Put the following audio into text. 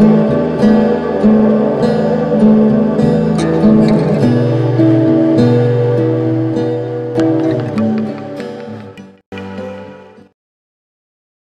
Música